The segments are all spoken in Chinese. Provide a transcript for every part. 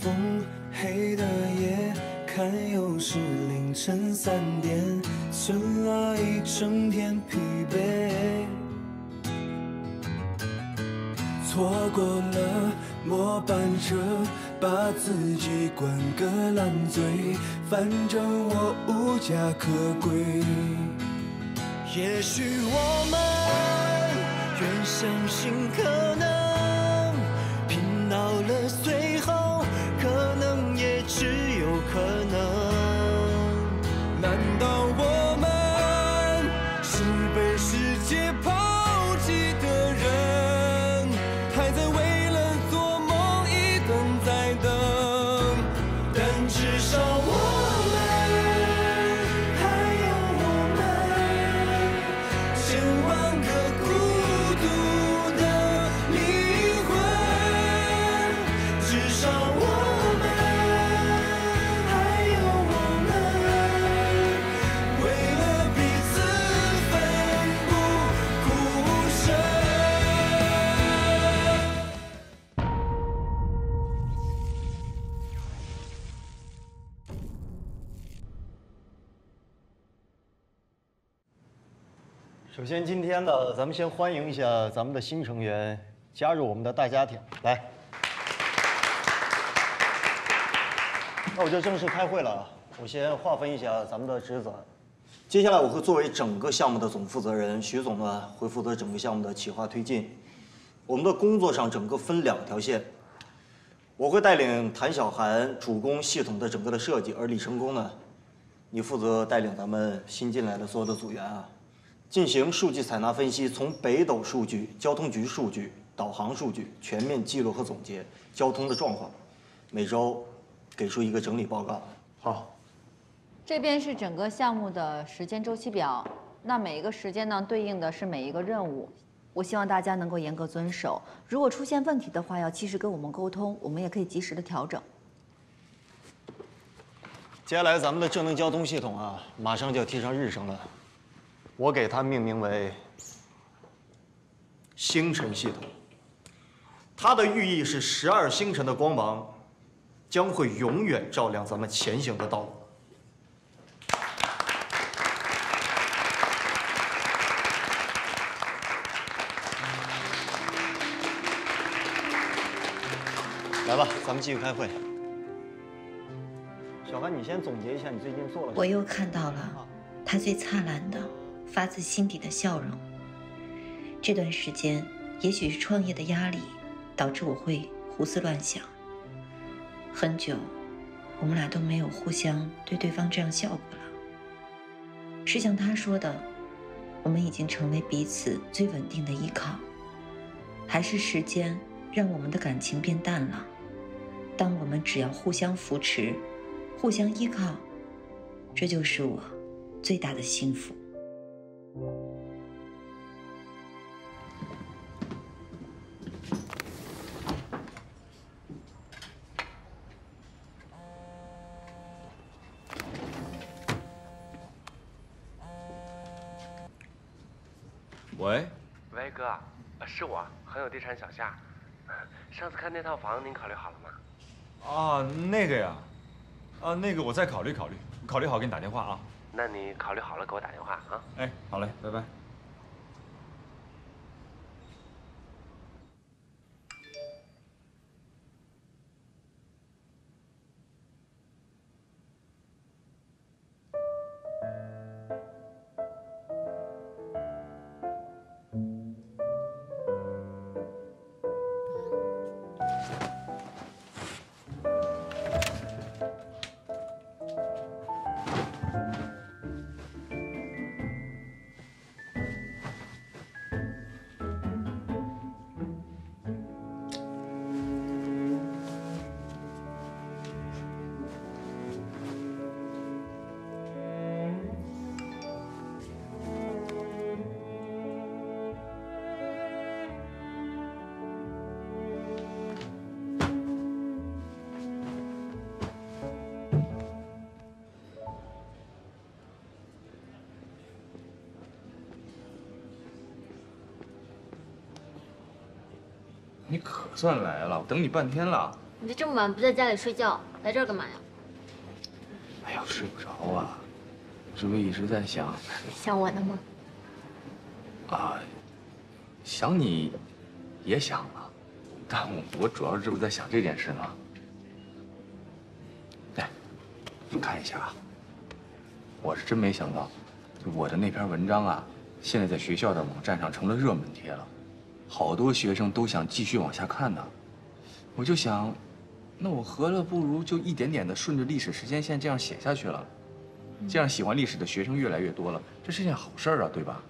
风，黑的夜，看又是凌晨三点，存了一整天疲惫，错过了末班车，把自己灌个烂醉，反正我无家可归。也许我们愿相信可能，首先，今天呢，咱们先欢迎一下咱们的新成员加入我们的大家庭，来。那我就正式开会了啊！我先划分一下咱们的职责。接下来我会作为整个项目的总负责人，徐总呢会负责整个项目的企划推进。我们的工作上整个分两条线，我会带领谭小涵主攻系统的整个的设计，而李成功呢，你负责带领咱们新进来的所有的组员啊，进行数据采纳分析，从北斗数据、交通局数据、导航数据全面记录和总结交通的状况，每周给出一个整理报告。好，这边是整个项目的时间周期表，那每一个时间呢，对应的是每一个任务。我希望大家能够严格遵守，如果出现问题的话，要及时跟我们沟通，我们也可以及时的调整。接下来咱们的智能交通系统啊，马上就要贴上日程了，我给它命名为星辰系统。它的寓意是十二星辰的光芒将会永远照亮咱们前行的道路。来吧，咱们继续开会。小韩，你先总结一下你最近做了什么。我又看到了他最灿烂的、发自心底的笑容。这段时间，也许是创业的压力，导致我会胡思乱想。很久，我们俩都没有互相对对方这样笑过了。是像他说的，我们已经成为彼此最稳定的依靠，还是时间让我们的感情变淡了？当我们只要互相扶持，互相依靠，这就是我最大的幸福。喂，喂，哥，呃是我，恒有地产小夏。上次看那套房，您考虑好了吗？啊，那个呀，啊，那个我再考虑考虑，考虑好给你打电话啊。那你考虑好了给我打电话啊。哎，好嘞，拜拜。算来了，我等你半天了。你这这么晚不在家里睡觉，来这儿干嘛呀？哎呀，睡不着啊，这不一直在想想我呢吗？啊，想你，也想了，但我我主要是这不在想这件事呢。来，你看一下啊，我是真没想到，我的那篇文章啊，现在在学校的网站上成了热门贴了，好多学生都想继续往下看呢。我就想，那我何乐不如就一点点的顺着历史时间线这样写下去了，这样喜欢历史的学生越来越多了，这是件好事儿啊，对吧？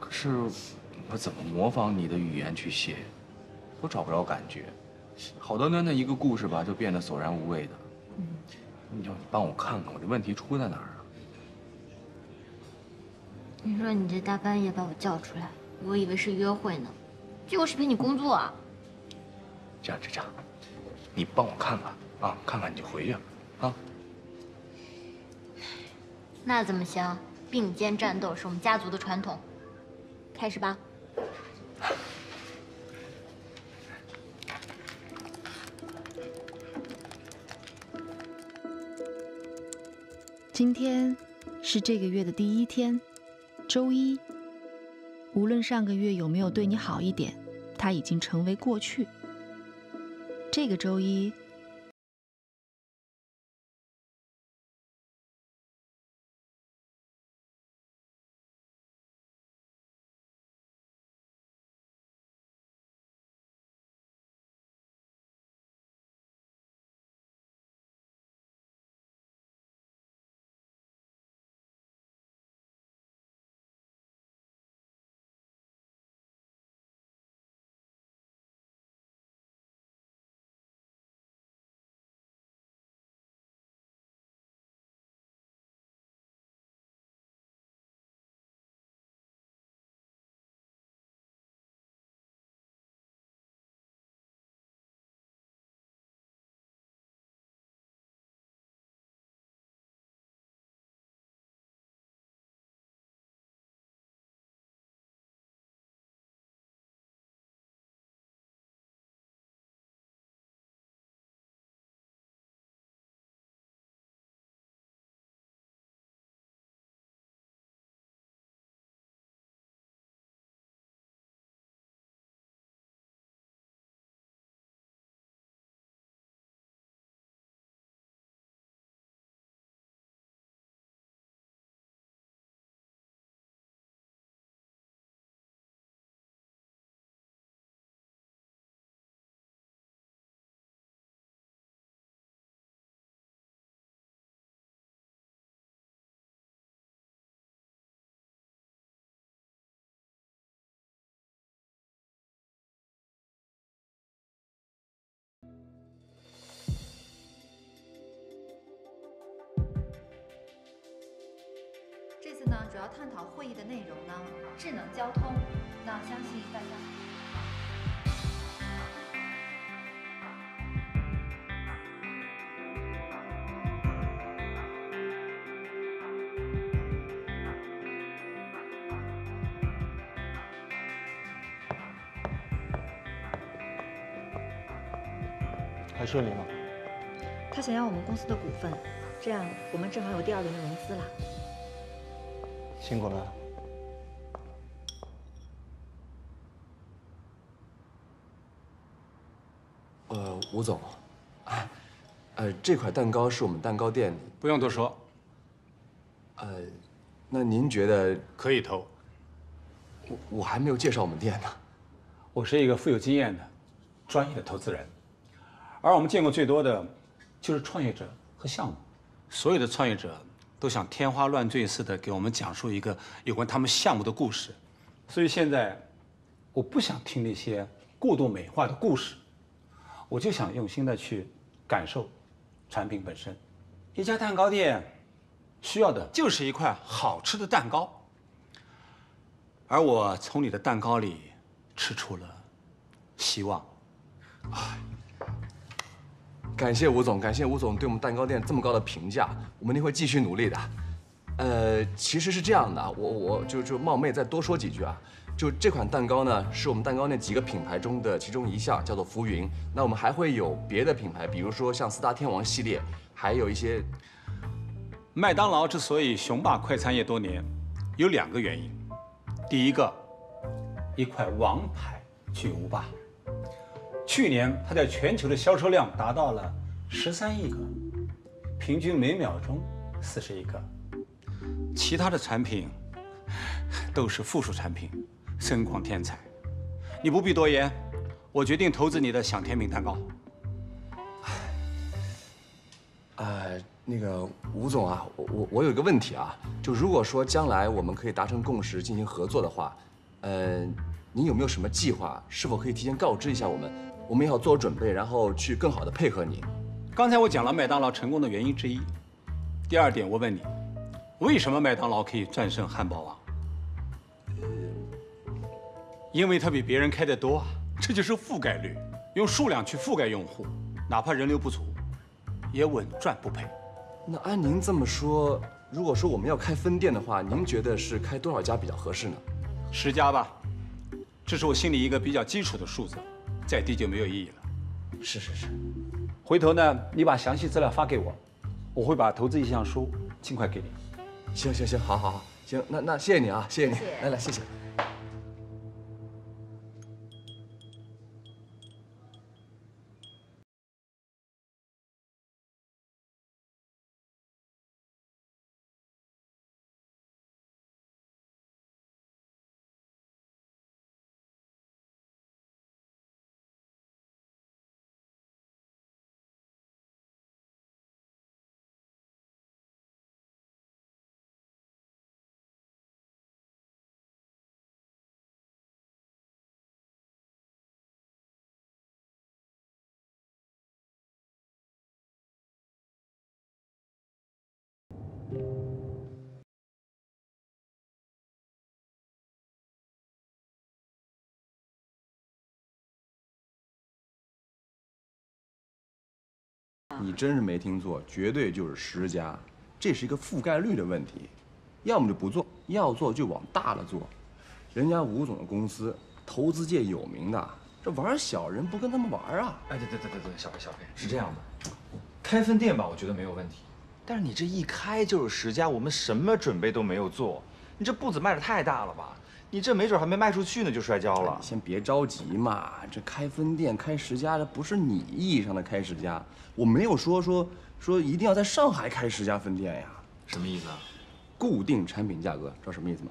可是我怎么模仿你的语言去写，都找不着感觉。好端端的一个故事吧，就变得索然无味的。你就帮我看看我这问题出在哪儿啊？你说你这大半夜把我叫出来，我以为是约会呢，结果是陪你工作啊。这样，这样，你帮我看看啊，看看你就回去，啊。那怎么行？并肩战斗是我们家族的传统。开始吧。今天是这个月的第一天，周一。无论上个月有没有对你好一点，它已经成为过去。这个周一。主要探讨会议的内容呢，智能交通。那相信大家。还顺利吗？他想要我们公司的股份，这样我们正好有第二轮的融资了。辛苦了。呃，吴总，哎，呃，这块蛋糕是我们蛋糕店里，不用多说，呃，那您觉得可以投。我我还没有介绍我们店呢。我是一个富有经验的、专业的投资人，而我们见过最多的，就是创业者和项目。所有的创业者都想天花乱坠似的给我们讲述一个 有关他们项目的故事，所以现在我不想听那些过度美化的故事，我就想用心的去感受产品本身。一家蛋糕店需要的就是一块好吃的蛋糕，而我从你的蛋糕里吃出了希望。感谢吴总，感谢吴总对我们蛋糕店这么高的评价，我们一定会继续努力的。呃，其实是这样的，我我就就冒昧再多说几句啊。就这款蛋糕呢，是我们蛋糕那几个品牌中的其中一项，叫做浮云。那我们还会有别的品牌，比如说像四大天王系列，还有一些。麦当劳之所以雄霸快餐业多年，有两个原因。第一个，一块王牌巨无霸。去年它在全球的销售量达到了十三亿个，平均每秒钟四十亿个。其他的产品都是附属产品，声光天彩。你不必多言，我决定投资你的享甜饼蛋糕。呃。那个吴总啊，我我我有一个问题啊，就如果说将来我们可以达成共识进行合作的话，呃，您有没有什么计划？是否可以提前告知一下我们？我们也要做准备，然后去更好的配合你。刚才我讲了麦当劳成功的原因之一。第二点，我问你，为什么麦当劳可以战胜汉堡王？因为它比别人开的多，这就是覆盖率，用数量去覆盖用户，哪怕人流不足，也稳赚不赔。那按您这么说，如果说我们要开分店的话，您觉得是开多少家比较合适呢？十家吧，这是我心里一个比较基础的数字，再低就没有意义了。是是是，回头呢，你把详细资料发给我，我会把投资意向书尽快给你。行行行，好好好，行，那那谢谢你啊，谢谢你，来来谢谢。你真是没听错，绝对就是十家，这是一个覆盖率的问题，要么就不做，要做就往大了做。人家吴总的公司，投资界有名的，这玩小人不跟他们玩啊！哎，对对对对对，小飞小飞，是这样的，开分店吧，我觉得没有问题，但是你这一开就是十家，我们什么准备都没有做，你这步子迈的太大了吧？你这没准还没卖出去呢，就摔跤了。先别着急嘛，这开分店开十家，这不是你意义上的开十家。我没有说说说一定要在上海开十家分店呀。什么意思啊？固定产品价格，知道什么意思吗？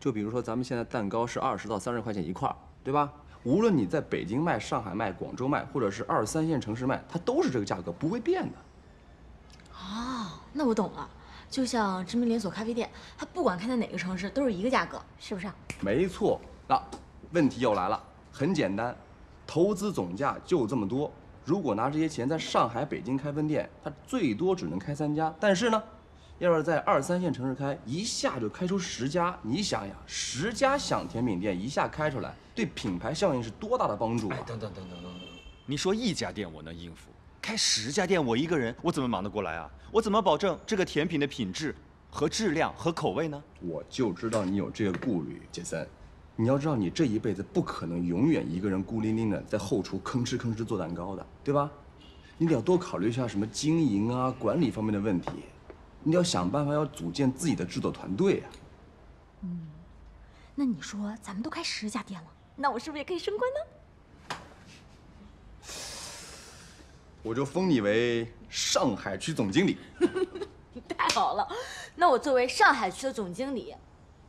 就比如说咱们现在蛋糕是二十到三十块钱一块，对吧？无论你在北京卖、上海卖、广州卖，或者是二三线城市卖，它都是这个价格，不会变的。哦，那我懂了。就像知名连锁咖啡店，它不管开在哪个城市，都是一个价格，是不是？没错。那问题又来了，很简单，投资总价就这么多。如果拿这些钱在上海、北京开分店，它最多只能开三家。但是呢，要是在二三线城市开，一下就开出十家。你想想，十家享甜品店一下开出来，对品牌效应是多大的帮助啊！等等等等等等，你说一家店我能应付？开十家店，我一个人我怎么忙得过来啊？我怎么保证这个甜品的品质和质量和口味呢？我就知道你有这个顾虑，杰森。你要知道，你这一辈子不可能永远一个人孤零零的在后厨吭哧吭哧做蛋糕的，对吧？你得要多考虑一下什么经营啊、管理方面的问题。你得要想办法要组建自己的制作团队啊。嗯，那你说咱们都开十家店了，那我是不是也可以升官呢？我就封你为上海区总经理。太好了，那我作为上海区的总经理，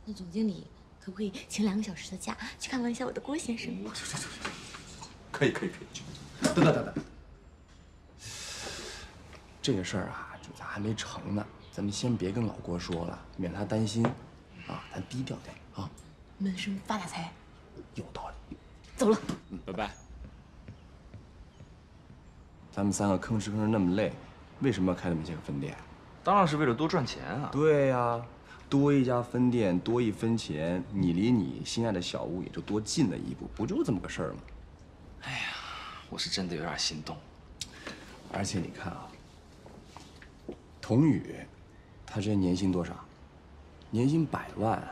那总经理可不可以请两个小时的假去看望一下我的郭先生？可以可以可以。等等等等，这个事儿啊，就咱还没成呢，咱们先别跟老郭说了，免他担心。啊，咱低调点啊。闷声发大财。有道理。走了。嗯，拜拜。咱们三个吭哧吭哧那么累，为什么要开那么些个分店？当然是为了多赚钱啊！对呀，多一家分店，多一分钱，你离你心爱的小屋也就多近了一步，不就这么个事儿吗？哎呀，我是真的有点心动。而且你看啊，童宇，他这年薪多少？年薪百万，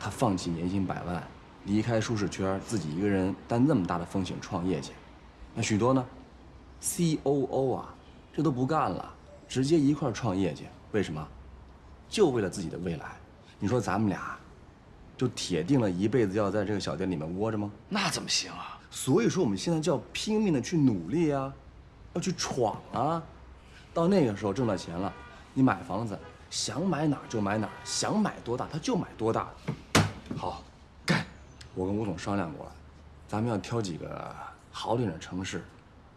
他放弃年薪百万，离开舒适圈，自己一个人担那么大的风险创业去。那许多呢，COO 啊，这都不干了，直接一块创业去。为什么？就为了自己的未来。你说咱们俩，就铁定了一辈子要在这个小店里面窝着吗？那怎么行啊？所以说我们现在就要拼命的去努力啊，要去闯啊。到那个时候挣到钱了，你买房子想买哪儿就买哪儿，想买多大他就买多大。好，干！我跟吴总商量过了，咱们要挑几个好点的城市，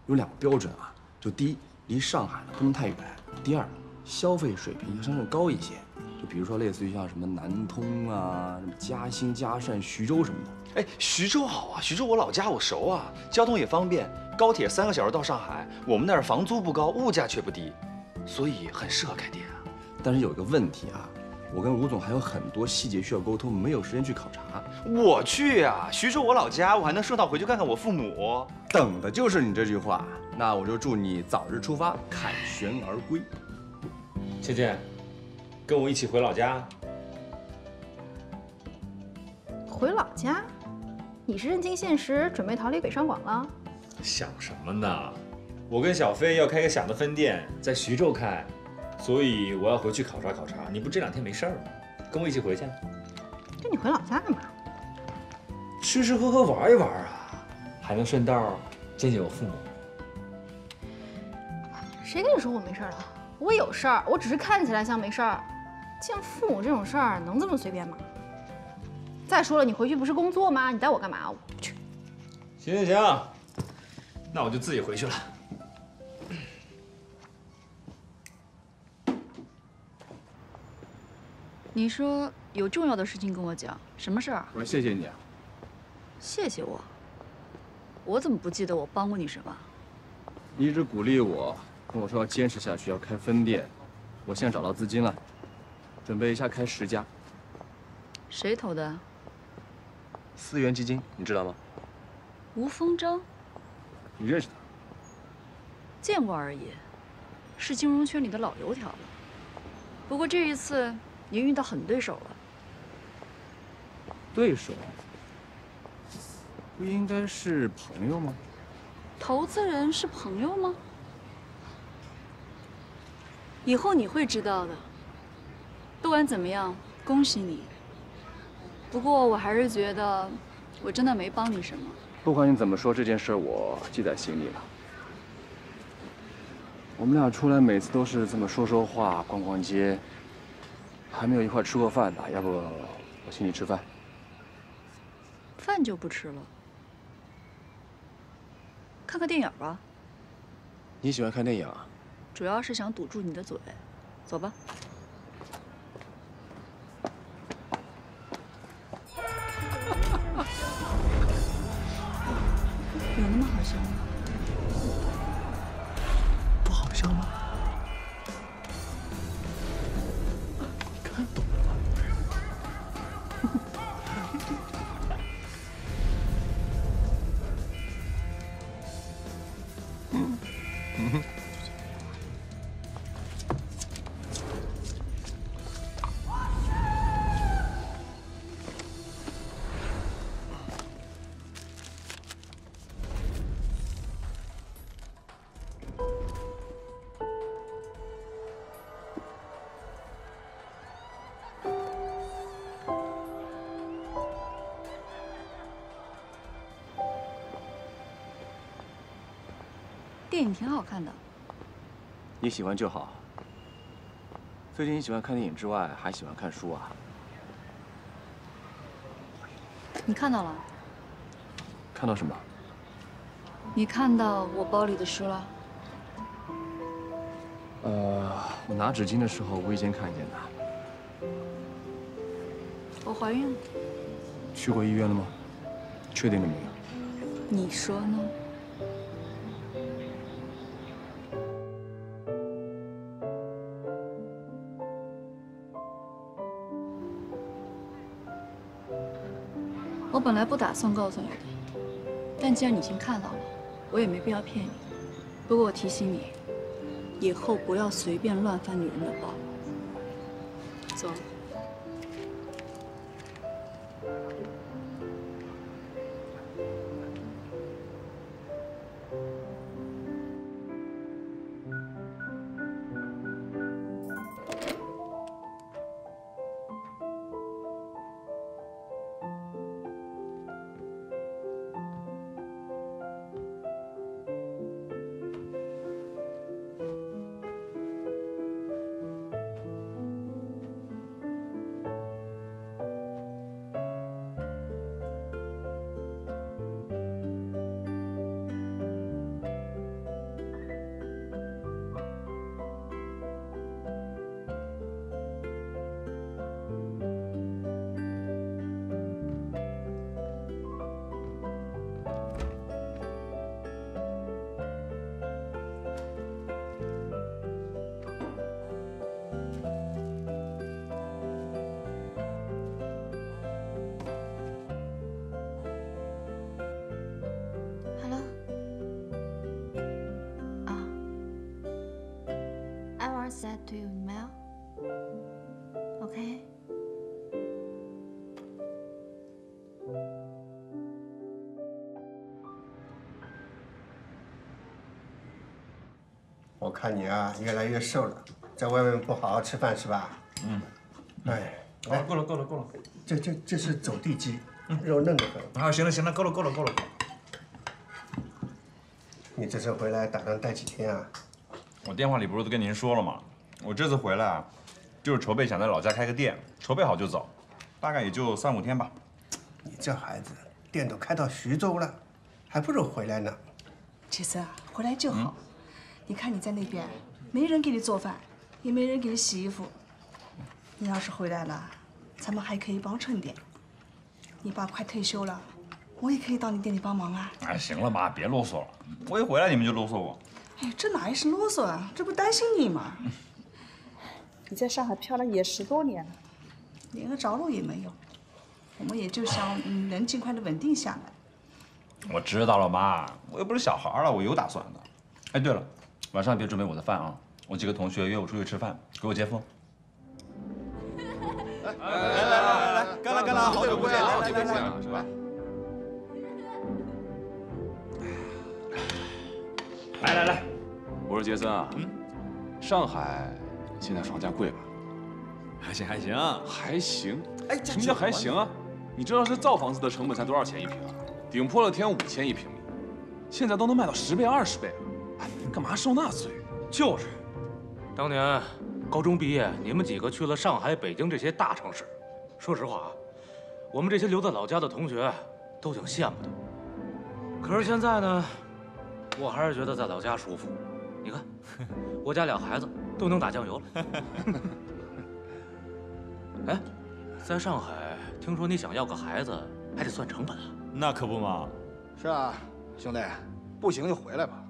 有两个标准啊，就第一，离上海呢不能太远；第二，消费水平要相对高一些。就比如说类似于像什么南通啊、什么嘉兴、嘉善、徐州什么的。哎，徐州好啊，徐州我老家，我熟啊，交通也方便，高铁三个小时到上海。我们那儿房租不高，物价却不低，所以很适合开店啊。但是有一个问题啊，我跟吴总还有很多细节需要沟通，没有时间去考察。我去呀，徐州我老家，我还能顺道回去看看我父母。等的就是你这句话，那我就祝你早日出发，凯旋而归。倩倩，跟我一起回老家。回老家？你是认清现实，准备逃离北上广了？想什么呢？我跟小飞要开个小的分店，在徐州开，所以我要回去考察考察。你不这两天没事儿吗？跟我一起回去。跟你回老家干嘛？吃吃喝喝玩一玩啊，还能顺道见见我父母。谁跟你说我没事了？我有事儿，我只是看起来像没事儿。见父母这种事儿能这么随便吗？再说了，你回去不是工作吗？你带我干嘛？我不去。行行行，那我就自己回去了。你说有重要的事情跟我讲，什么事儿？我说谢谢你啊。谢谢我？我怎么不记得我帮过你什么？你一直鼓励我，跟我说要坚持下去，要开分店。我现在找到资金了，准备一下开十家。谁投的？思源基金，你知道吗？吴风章，你认识他？见过而已，是金融圈里的老油条了。不过这一次你遇到狠对手了。对手？不应该是朋友吗？投资人是朋友吗？以后你会知道的。不管怎么样，恭喜你。不过我还是觉得，我真的没帮你什么。不管你怎么说，这件事我记在心里了。我们俩出来每次都是这么说说话、逛逛街，还没有一块吃过饭呢。要不我请你吃饭？饭就不吃了，看个电影吧。你喜欢看电影啊？主要是想堵住你的嘴。走吧。嗯。电影挺好看的。你喜欢就好。最近你喜欢看电影之外，还喜欢看书啊？你看到了？看到什么？你看到我包里的书了？呃，我拿纸巾的时候无意间看见的。我怀孕了。去过医院了吗？确定了没有？你说呢？我本来不打算告诉你的，但既然你已经看到了，我也没必要骗你。不过我提醒你，以后不要随便乱翻女人的包。走。我看你啊，越来越瘦了，在外面不好好吃饭是吧？嗯。哎，哎，够了够了够了，这这这是走地鸡，肉嫩的很。啊，行了行了，够了够了够了。你这次回来打算待几天啊？我电话里不是都跟您说了吗？我这次回来啊，就是筹备想在老家开个店，筹备好就走，大概也就三五天吧。你这孩子，店都开到徐州了，还不如回来呢。其实啊，回来就好。你看你在那边，没人给你做饭，也没人给你洗衣服。你要是回来了，咱们还可以帮衬点。你爸快退休了，我也可以到你店里帮忙啊。哎，行了妈，别啰嗦了。我一回来你们就啰嗦我。哎，这哪是啰嗦啊？这不担心你吗？你在上海漂了也十多年了，连个着落也没有。我们也就想你能尽快的稳定下来。我知道了妈，我又不是小孩了，我有打算的。哎，对了。晚上别准备我的饭啊！我几个同学约我出去吃饭，给我接风。来来来来来，干了干了，好久不见，好久不见啊！来来来，我说杰森啊，嗯，上海现在房价贵吧？还行还行还行。哎，什么叫还行啊？你知道这造房子的成本才多少钱一平啊？顶破了天五千一平米，现在都能卖到十倍二十倍。干嘛受那罪？就是，当年高中毕业，你们几个去了上海、北京这些大城市。说实话啊，我们这些留在老家的同学都挺羡慕的。可是现在呢，我还是觉得在老家舒服。你看，我家俩孩子都能打酱油了。哎，在上海，听说你想要个孩子还得算成本啊？那可不嘛。是啊，兄弟，不行就回来吧。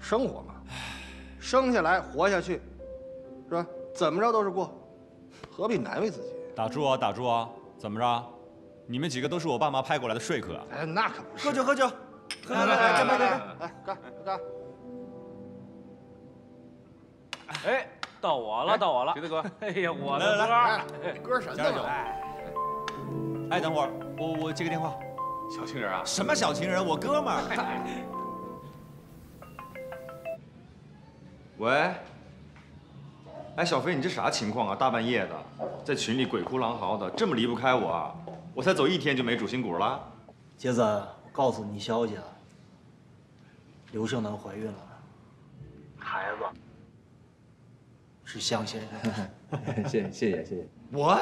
生活嘛，生下来活下去，是吧？怎么着都是过，何必难为自己？打住啊，打住啊！怎么着？你们几个都是我爸妈派过来的说客啊？哎，那可不是。喝酒，喝酒，来来来，干杯，干杯！来，干干！哎，到我了，到我了，徐大哥。哎呀，我的歌，歌神加酒。哎，等会儿，我我接个电话。小情人啊？什么小情人？我哥们儿。喂，哎，小飞，你这啥情况啊？大半夜的，在群里鬼哭狼嚎的，这么离不开我啊？我才走一天就没主心骨了。杰子，我告诉你消息啊，刘胜男怀孕了，孩子是向先生。谢谢谢谢谢谢。我，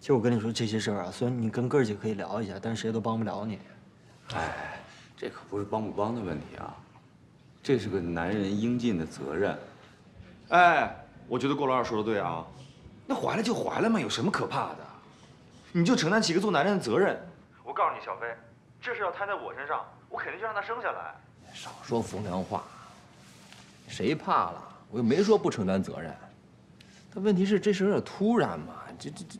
其实我跟你说这些事儿啊，虽然你跟哥儿姐可以聊一下，但是谁都帮不了你。哎，这可不是帮不帮的问题啊。这是个男人应尽的责任。哎，我觉得郭老二说的对啊，那怀了就怀了嘛，有什么可怕的？你就承担起一个做男人的责任。我告诉你，小飞，这事要摊在我身上，我肯定就让他生下来。少说风凉话，谁怕了？我又没说不承担责任。但问题是这事有点突然嘛，这这这，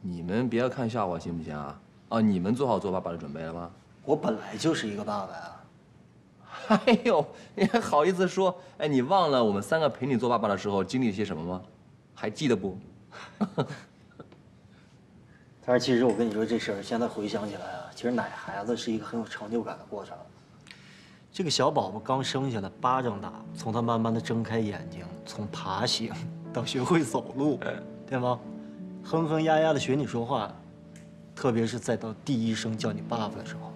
你们别看笑话行不行啊？啊，你们做好做爸爸的准备了吗？我本来就是一个爸爸呀。哎呦，你还好意思说？哎，你忘了我们三个陪你做爸爸的时候经历了些什么吗？还记得不？但是其实我跟你说这事儿，现在回想起来啊，其实奶孩子是一个很有成就感的过程。这个小宝宝刚生下来巴掌大，从他慢慢的睁开眼睛，从爬行 到学会走路，对吗？哼哼呀呀的学你说话，特别是再到第一声叫你爸爸的时候。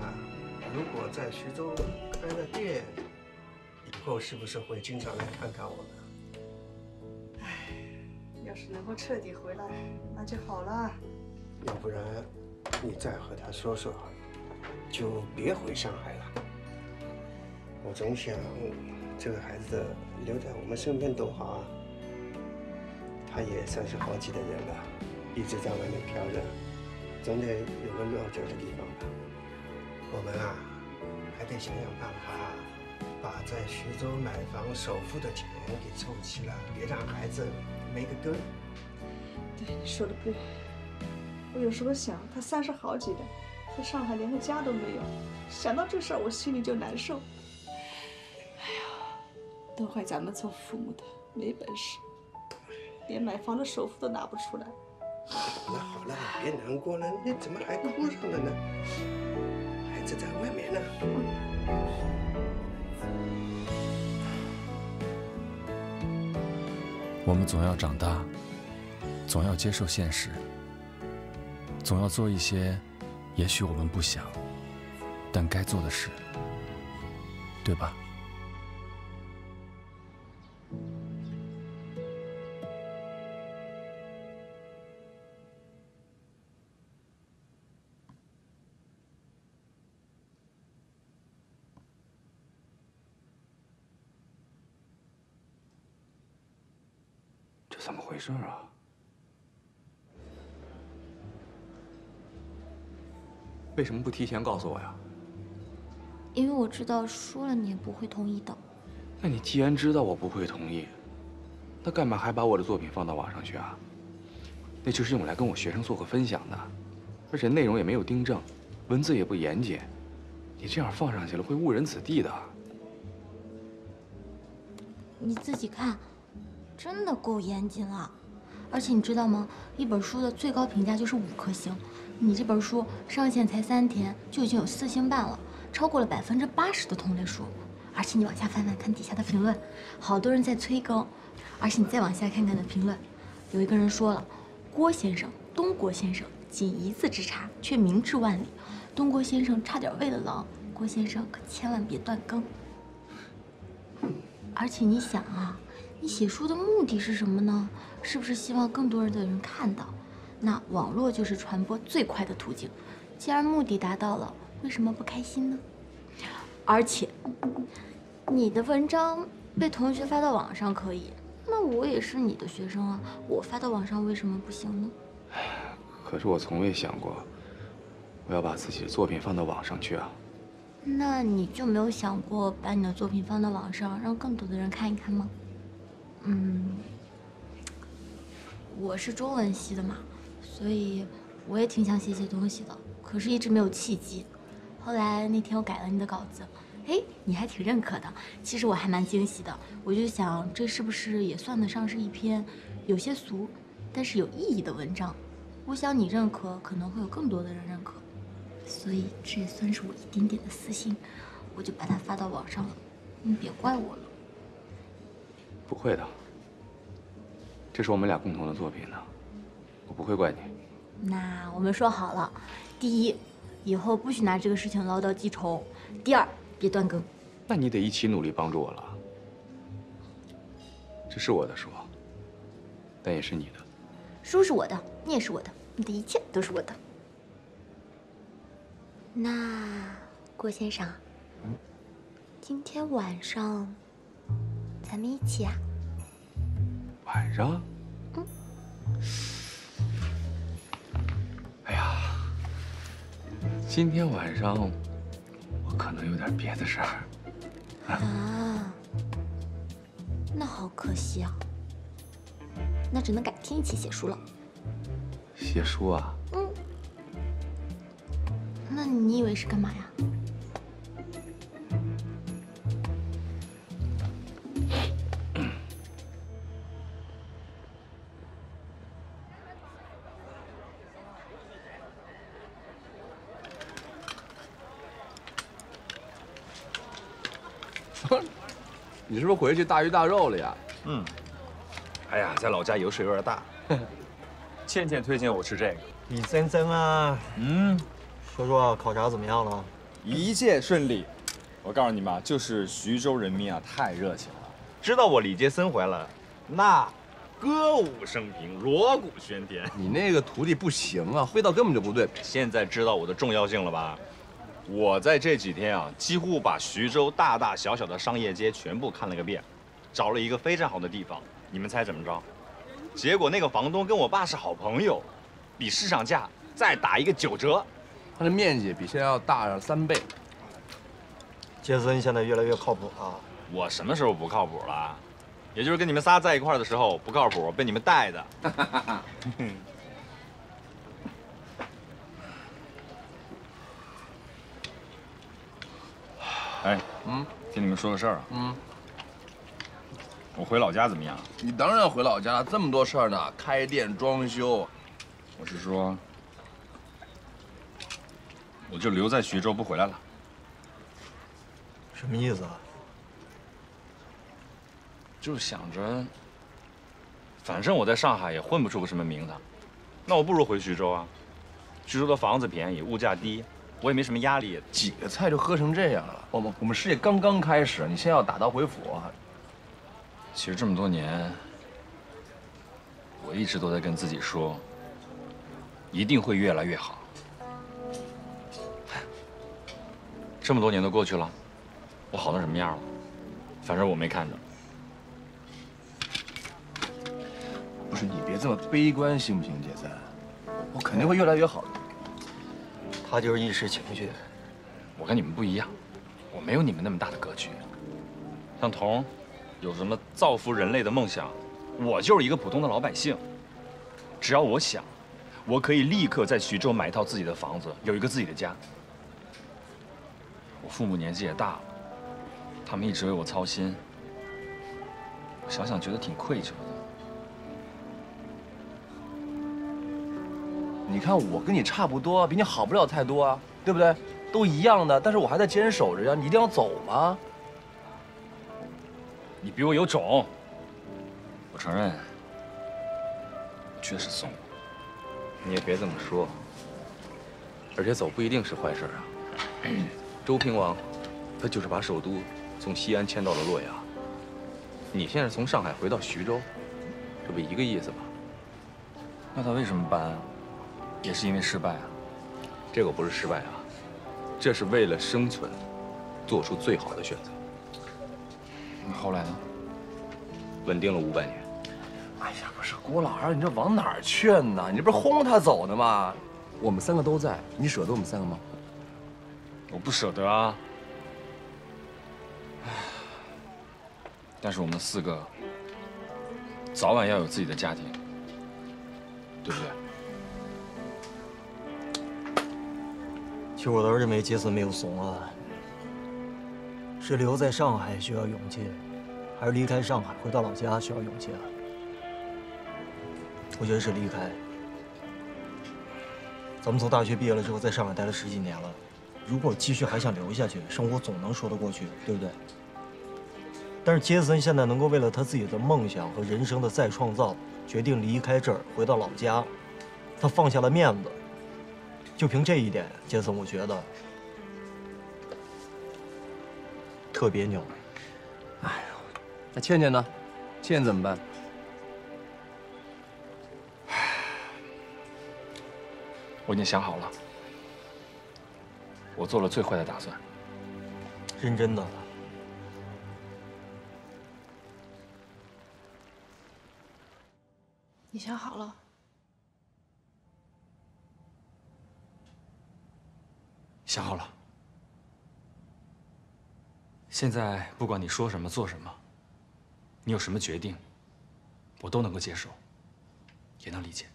的，如果在徐州开了店，以后是不是会经常来看看我呢？要是能够彻底回来，那就好了。要不然你再和他说说，就别回上海了。我总想这个孩子留在我们身边多好啊。他也算是好几的人了，一直在外面飘着，总得有个落脚的地方吧。我们啊，还得想想办法，把在徐州买房首付的钱给凑齐了，别让孩子没个根。对，你说的对。我有时候想，他三十好几的，在上海连个家都没有，想到这事儿，我心里就难受。哎呀，都怪咱们做父母的没本事。连买房的首付都拿不出来。好了好了，别难过了，你怎么还哭上了呢？就在外面呢。我们总要长大，总要接受现实，总要做一些也许我们不想，但该做的事，对吧？事啊？为什么不提前告诉我呀？因为我知道说了你也不会同意的。那你既然知道我不会同意，那干嘛还把我的作品放到网上去啊？那就是用来跟我学生做个分享的，而且内容也没有订正，文字也不严谨，你这样放上去了会误人子弟的。你自己看。真的够严谨了，而且你知道吗？一本书的最高评价就是五颗星，你这本书上线才三天就已经有四星半了，超过了百分之八十的同类书。而且你往下翻翻看底下的评论，好多人在催更。而且你再往下看看的评论，有一个人说了：“郭先生，东郭先生，仅一字之差，却明智万里。东郭先生差点喂了狼，郭先生可千万别断更。”而且你想啊。你写书的目的是什么呢？是不是希望更多人的人看到？那网络就是传播最快的途径。既然目的达到了，为什么不开心呢？而且，你的文章被同学发到网上可以，那我也是你的学生啊，我发到网上为什么不行呢？可是我从未想过，我要把自己的作品放到网上去啊。那你就没有想过把你的作品放到网上，让更多的人看一看吗？嗯，我是中文系的嘛，所以我也挺想写写东西的，可是一直没有契机。后来那天我改了你的稿子，哎，你还挺认可的。其实我还蛮惊喜的，我就想这是不是也算得上是一篇有些俗，但是有意义的文章？我想你认可，可能会有更多的人认可，所以这也算是我一点点的私心，我就把它发到网上了。你别怪我了。不会的，这是我们俩共同的作品呢，我不会怪你。那我们说好了，第一，以后不许拿这个事情唠叨记仇；第二，别断更。那你得一起努力帮助我了。这是我的书，但也是你的。书是我的，你也是我的，你的一切都是我的。那郭先生，今天晚上。咱们一起啊！晚上？嗯。哎呀，今天晚上我可能有点别的事儿。啊，那好可惜啊。那只能改天一起写书了。写书啊？嗯。那你以为是干嘛呀？是不是回去大鱼大肉了呀？嗯。哎呀，在老家油水有点大。倩倩推荐我吃这个。李森森啊，嗯，说说考察怎么样了？一切顺利。我告诉你们啊，就是徐州人民啊，太热情了。知道我李杰森回来了，那歌舞升平，锣鼓喧天。你那个徒弟不行啊，味道根本就不对。现在知道我的重要性了吧？我在这几天啊，几乎把徐州大大小小的商业街全部看了个遍，找了一个非常好的地方。你们猜怎么着？结果那个房东跟我爸是好朋友，比市场价再打一个九折。它的面积比现在要大上三倍。杰森现在越来越靠谱了。我什么时候不靠谱了？也就是跟你们仨在一块的时候不靠谱，被你们带的。哎，嗯，听你们说个事儿啊。嗯。我回老家怎么样？你当然回老家，这么多事儿呢，开店、装修。我是说，我就留在徐州不回来了。什么意思啊？就想着，反正我在上海也混不出个什么名堂，那我不如回徐州啊。徐州的房子便宜，物价低，我也没什么压力。几个菜就喝成这样了，我们我们事业刚刚开始，你先要打道回府。其实这么多年，我一直都在跟自己说，一定会越来越好。这么多年都过去了，我好成什么样了？反正我没看着。不是你别这么悲观行不行，杰森？我肯定会越来越好的。他就是一时情绪。我跟你们不一样，我没有你们那么大的格局。像童。有什么造福人类的梦想？我就是一个普通的老百姓。只要我想，我可以立刻在徐州买一套自己的房子，有一个自己的家。我父母年纪也大了，他们一直为我操心，我想想觉得挺愧疚的。你看我跟你差不多，比你好不了太多啊，对不对？都一样的，但是我还在坚守着呀。你一定要走吗？你比我有种，我承认，确实怂。你也别这么说。而且走不一定是坏事啊。周平王，他就是把首都从西安迁到了洛阳。你现在从上海回到徐州，这不一个意思吗？那他为什么搬啊？也是因为失败啊？这个不是失败啊，这是为了生存，做出最好的选择。后来呢？稳定了五百年。哎呀，不是郭老二，你这往哪儿劝呢？你这不是轰他走呢吗？我们三个都在，你舍得我们三个吗？我不舍得啊。但是我们四个早晚要有自己的家庭，对不对？其实我倒是认为杰森没有怂啊。是留在上海需要勇气，还是离开上海回到老家需要勇气啊？我觉得是离开。咱们从大学毕业了之后，在上海待了十几年了，如果继续还想留下去，生活总能说得过去，对不对？但是杰森现在能够为了他自己的梦想和人生的再创造，决定离开这儿回到老家，他放下了面子。就凭这一点，杰森，我觉得。特别牛，哎呦，那倩倩呢？倩倩怎么办？我已经想好了，我做了最坏的打算。认真的？你想好了？想好了。现在不管你说什么做什么，你有什么决定，我都能够接受，也能理解。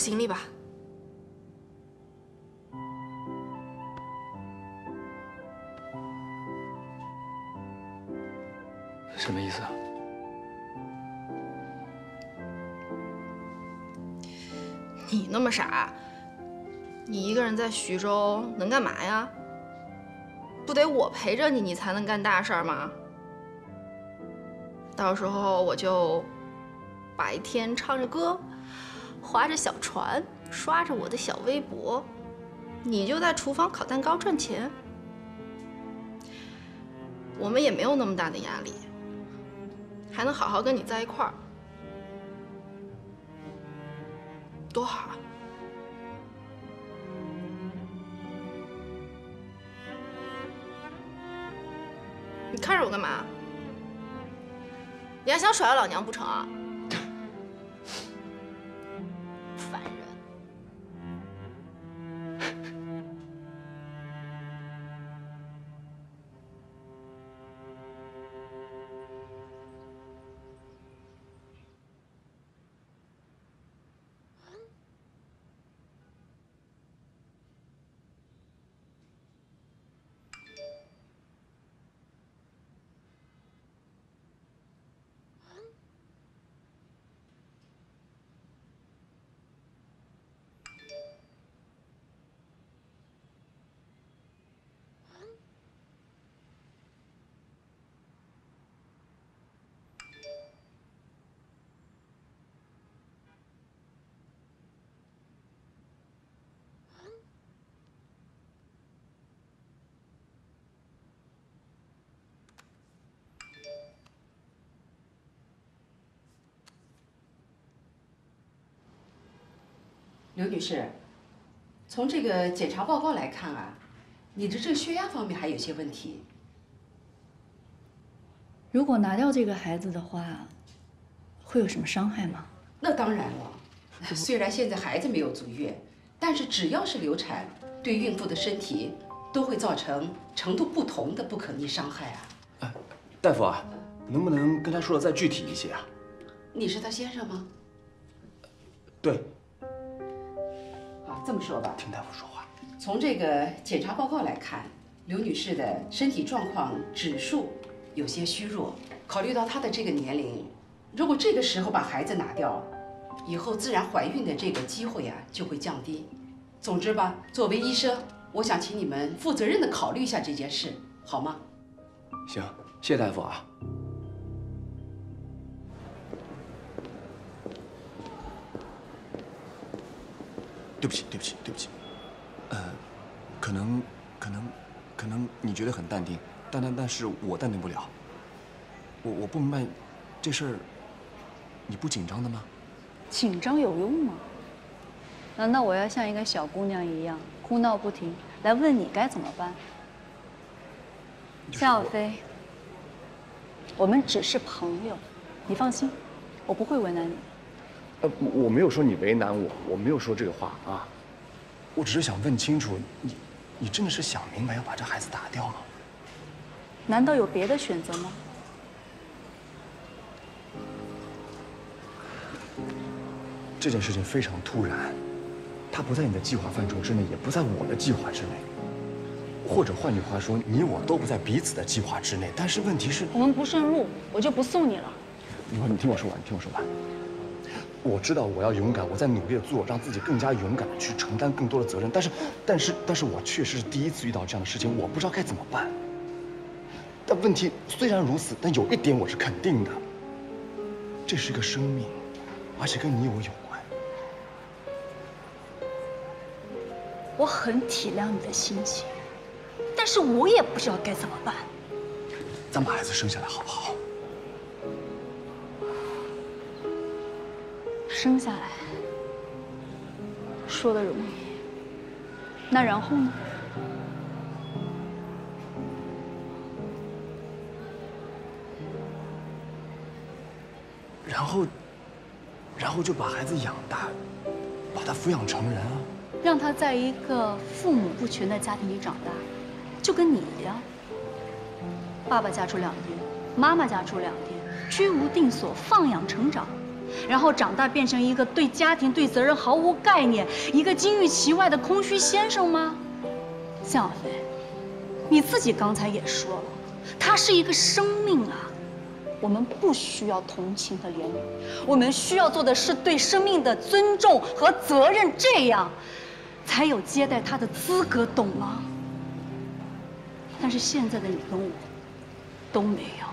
行李吧。什么意思啊？你那么傻，你一个人在徐州能干嘛呀？不得我陪着你，你才能干大事儿吗？到时候我就白天唱着歌，划着小船，刷着我的小微博，你就在厨房烤蛋糕赚钱。我们也没有那么大的压力，还能好好跟你在一块儿，多好啊！你看着我干嘛？你还想甩了老娘不成啊？刘女士，从这个检查报告来看啊，你的这血压方面还有些问题。如果拿掉这个孩子的话，会有什么伤害吗？那当然了，虽然现在孩子没有足月，但是只要是流产，对孕妇的身体都会造成程度不同的不可逆伤害啊。大夫啊，能不能跟他说的再具体一些啊？你是他先生吗？对，好，这么说吧，听大夫说话。从这个检查报告来看，刘女士的身体状况指数有些虚弱。考虑到她的这个年龄，如果这个时候把孩子拿掉，以后自然怀孕的这个机会啊就会降低。总之吧，作为医生，我想请你们负责任的考虑一下这件事，好吗？行，谢谢大夫啊。对不起，对不起，对不起。呃，可能，可能，可能你觉得很淡定，但但但是我淡定不了。我我不明白，这事儿你不紧张的吗？紧张有用吗？难道我要像一个小姑娘一样哭闹不停，来问你该怎么办？夏小飞，我们只是朋友，你放心，我不会为难你。呃，我没有说你为难我，我没有说这个话啊。我只是想问清楚，你你真的是想明白要把这孩子打掉吗？难道有别的选择吗？这件事情非常突然，它不在你的计划范畴之内，也不在我的计划之内。或者换句话说，你我都不在彼此的计划之内。但是问题是，我们不顺路，我就不送你了。你你听我说完，你听我说完。我知道我要勇敢，我在努力的做，让自己更加勇敢的去承担更多的责任。但是，但是，但是我确实是第一次遇到这样的事情，我不知道该怎么办。但问题虽然如此，但有一点我是肯定的，这是一个生命，而且跟你我有关。我很体谅你的心情，但是我也不知道该怎么办。咱把孩子生下来好不好？生下来说的容易，那然后呢？然后，然后就把孩子养大，把他抚养成人啊。让他在一个父母不全的家庭里长大，就跟你一样。爸爸家住两天，妈妈家住两天，居无定所，放养成长。然后长大变成一个对家庭、对责任毫无概念、一个金玉其外的空虚先生吗？向小飞，你自己刚才也说了，他是一个生命啊，我们不需要同情和怜悯，我们需要做的是对生命的尊重和责任，这样才有接待他的资格，懂吗？但是现在的你跟我都没有。